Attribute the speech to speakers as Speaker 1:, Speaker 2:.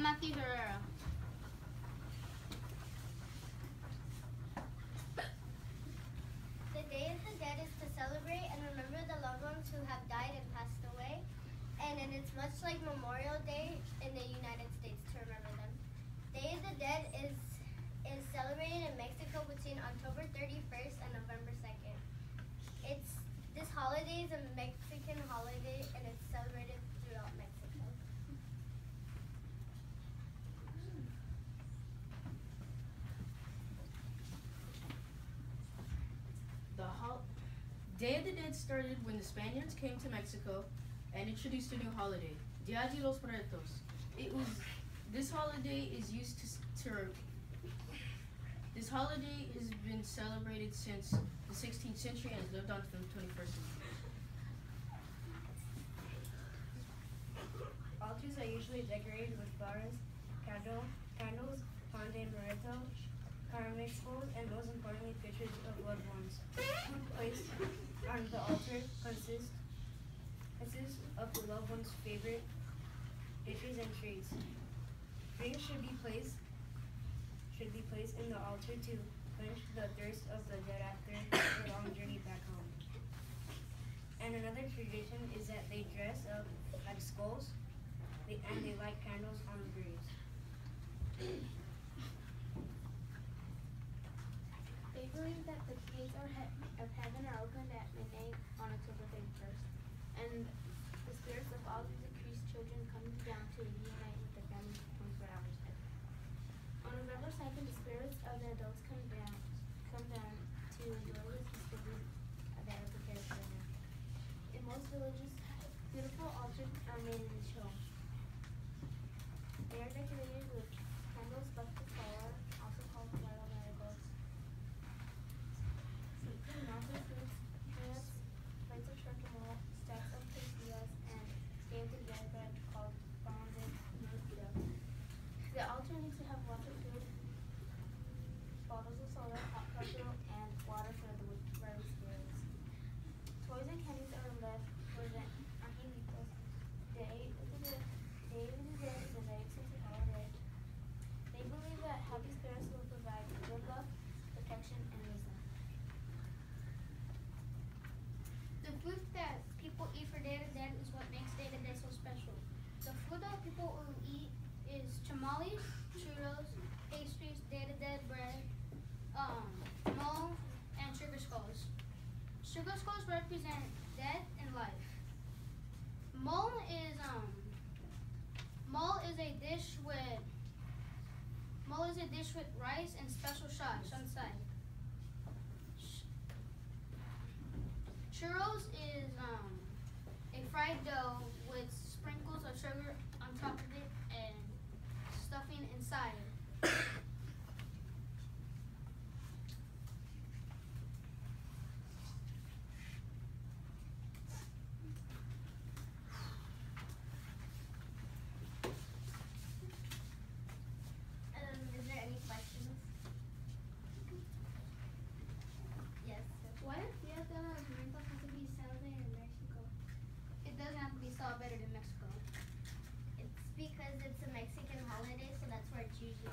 Speaker 1: I'm Matthew Herrera.
Speaker 2: The Day of the Dead is to celebrate and remember the loved ones who have died and passed away. And, and it's much like Memorial Day in the United States to remember them. Day of the Dead is is celebrated in Mexico between October 31st and November 2nd. It's this holiday is a Mexican holiday and it's celebrated throughout Mexico.
Speaker 3: The Day of the Dead started when the Spaniards came to Mexico and introduced a new holiday, Dia de los Muertos. It was this holiday is used to, to this holiday has been celebrated since the 16th century and has lived on to the 21st century.
Speaker 4: Altars are usually decorated with flowers, candle, candles, pan de muerto, bowls, and most importantly, pictures of loved ones. Food placed on the altar consists consists of the loved one's favorite dishes and treats. Drinks should be placed should be placed in the altar to quench the thirst of the dead after the long journey back home. And another tradition is that they dress up like skulls they, and they light candles on the graves.
Speaker 1: They believe that the gates of, heaven are opened at midnight on October 31st, and all the deceased children come down to reunite with their families for 24 hours. On November 2nd, the spirits of the adults come down, come down to enjoy the festivities uh, that are prepared for them. In most villages, beautiful altars are made in each home. They are decorated with candles left to flower, also called flower marigolds. Something also fruits, peanuts, plates of charcoal, stacks of tortillas, and day of the dead bread called pan de muerto. The altar needs to have lots of food, bottles of soda, hot cocoa, and water for the worthy spirits. Toys and candies are left for the angelitos. Day of the dead, day of the dead is a very expensive holiday. They believe that happy spirits will provide good luck, protection, and wisdom.
Speaker 5: The food that people eat for Day the Dead is what makes Day the Dead so special. The food that people will eat is tamales, churros, pastries, Day the Dead bread, um, mole, and sugar skulls. Sugar skulls represent death and life. Mole is um, mole is a dish with mole is a dish with rice and special sauce on the side. Churros is um, a fried dough with sprinkles of sugar on top of it and stuffing inside.
Speaker 2: Um, is there any questions? Yes.
Speaker 5: Why does Dia de los Muertos have to be celebrated in Mexico? It doesn't have to be celebrated in Mexico.
Speaker 2: It's because it's a Mexican holiday, so that's where it's usually